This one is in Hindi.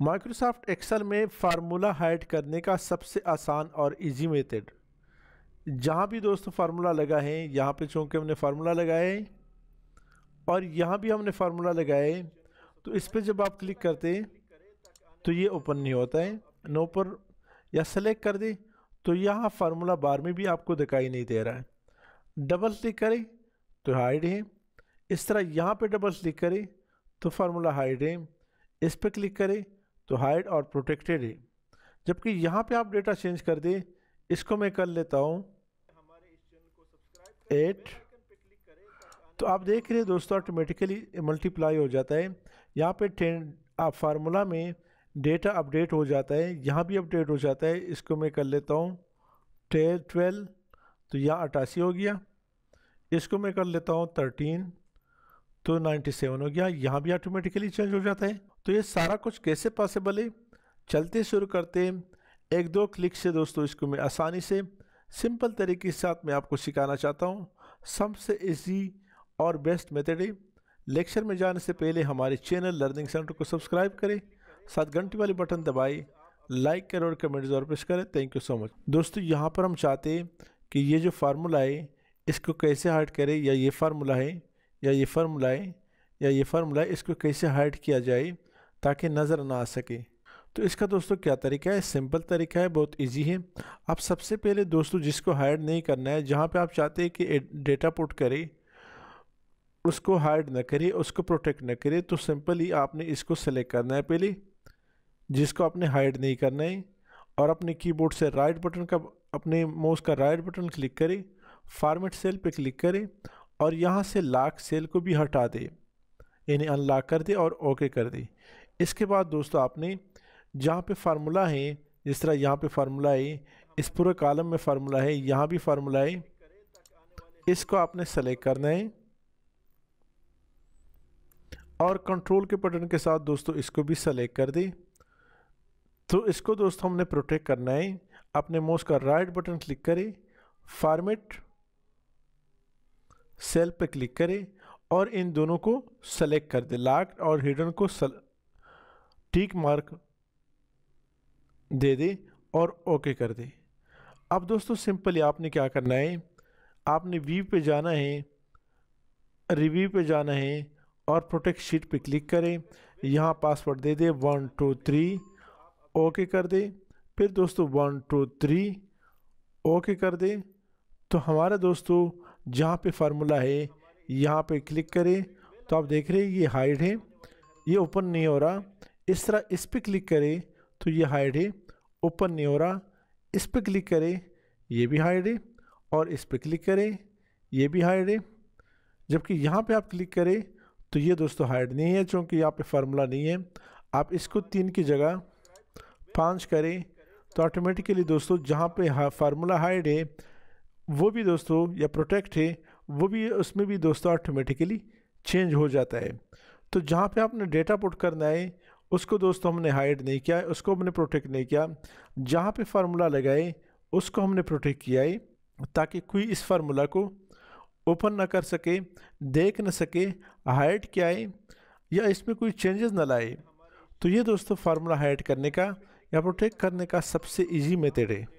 माइक्रोसॉफ्ट एक्सेल में फार्मूला हाइड करने का सबसे आसान और इजी मेथड। जहाँ भी दोस्तों फार्मूला लगा है, यहाँ पे चूँकि हमने फार्मूला लगाया है, और यहाँ भी हमने फार्मूला लगाए तो इस पर जब आप क्लिक करते तो ये ओपन नहीं होता है, नो पर, या सेलेक्ट कर दे तो यहाँ फार्मूला बार में भी आपको दिखाई नहीं दे रहा है। डबल क्लिक करें तो हाइड है। इस तरह यहाँ पे डबल क्लिक करें तो फार्मूला हाइड है। इस पर क्लिक करें तो हाइड और प्रोटेक्टेड है जबकि यहाँ पे आप डेटा चेंज कर दें, इसको मैं कर लेता हूँ एट तो आप देख रहे हैं दोस्तों ऑटोमेटिकली मल्टीप्लाई हो जाता है। यहाँ पे टेन आप फार्मूला में डेटा अपडेट हो जाता है। यहाँ भी अपडेट हो जाता है। इसको मैं कर लेता हूँ टेल ट्वेल्व तो यहाँ अट्ठासी हो गया। इसको मैं कर लेता हूँ थर्टीन तो नाइन्टी सेवन हो गया, यहाँ भी ऑटोमेटिकली चेंज हो जाता है। तो ये सारा कुछ कैसे पॉसिबल है? चलते शुरू करते एक दो क्लिक से दोस्तों, इसको मैं आसानी से सिंपल तरीके के साथ मैं आपको सिखाना चाहता हूँ। सबसे ईजी और बेस्ट मेथड है। लेक्चर में जाने से पहले हमारे चैनल लर्निंग सेंटर को सब्सक्राइब करें। साथ घंटे वाले बटन दबाए। लाइक करें और कमेंट ज़रूर प्रेस करें। थैंक यू सो मच दोस्तों, यहाँ पर हम चाहते हैं कि ये जो फार्मूला है, इसको कैसे हाइड करें या ये फार्मूला है? या ये फार्मूला है या ये फार्मूला इसको कैसे हाइड किया जाए ताकि नज़र ना आ सके। तो इसका दोस्तों क्या तरीका है? सिंपल तरीका है, बहुत इजी है। आप सबसे पहले दोस्तों जिसको हाइड नहीं करना है, जहाँ पे आप चाहते हैं कि डेटा पुट करें, उसको हाइड ना करें, उसको प्रोटेक्ट ना करें तो सिंपली आपने इसको सेलेक्ट करना है पहले, जिसको आपने हाइड नहीं करना है, और अपने कीबोर्ड से राइट बटन का, अपने माउस का राइट बटन क्लिक करें फार्मेट सेल पे क्लिक करें और यहाँ से लॉक सेल को भी हटा दे। यानी अनलॉक कर दे और ओके कर दे। इसके बाद दोस्तों आपने जहाँ पे फार्मूला है, जिस तरह यहाँ पे फार्मूला है, इस पूरे कॉलम में फार्मूला है, यहाँ भी फार्मूला है, इसको आपने सेलेक्ट करना है। और कंट्रोल के बटन के साथ दोस्तों इसको भी सेलेक्ट कर दे। तो इसको दोस्तों हमने प्रोटेक्ट करना है। अपने माउस का राइट बटन क्लिक करें। फॉर्मेट सेल पर क्लिक करें और इन दोनों को सेलेक्ट कर दे। लॉक और हिडन को टिक मार्क दे दे और ओके कर दे। अब दोस्तों सिंपली आपने क्या करना है? आपने व्यू पे जाना है रिव्यू पे जाना है और प्रोटेक्ट शीट पे क्लिक करें। यहाँ पासवर्ड दे दे। वन टू थ्री ओके कर दे। फिर दोस्तों वन टू थ्री ओके कर दे। तो हमारा दोस्तों जहाँ पे फार्मूला है, यहाँ पे क्लिक करें तो आप देख रहे हैं ये हाइड है, ये ओपन नहीं हो रहा। इस तरह इस पर क्लिक करें तो ये हाइड है ओपन नहीं हो रहा। इस पर क्लिक करें, ये भी हाइड है, और इस पर क्लिक करें, ये भी हाइड है। जबकि यहाँ पे आप क्लिक करें तो ये दोस्तों हाइड नहीं है क्योंकि यहाँ पे फार्मूला नहीं है। आप इसको तीन की जगह पाँच करें तो ऑटोमेटिकली दोस्तों जहाँ पे फार्मूला हाइड है वो भी दोस्तों, या प्रोटेक्ट है, वो भी, उसमें भी दोस्तों ऑटोमेटिकली चेंज हो जाता है। तो जहाँ पे आपने डेटा पुट करना है, उसको दोस्तों हमने हाइड नहीं किया है उसको हमने प्रोटेक्ट नहीं किया। जहाँ पे फार्मूला लगाए, उसको हमने प्रोटेक्ट किया है, ताकि कोई इस फार्मूला को ओपन ना कर सके, देख ना सके हाइड क्या है, या इसमें कोई चेंजेस ना लाए। तो ये दोस्तों फार्मूला हाइड करने का, या प्रोटेक्ट करने का सबसे इजी मेथड है।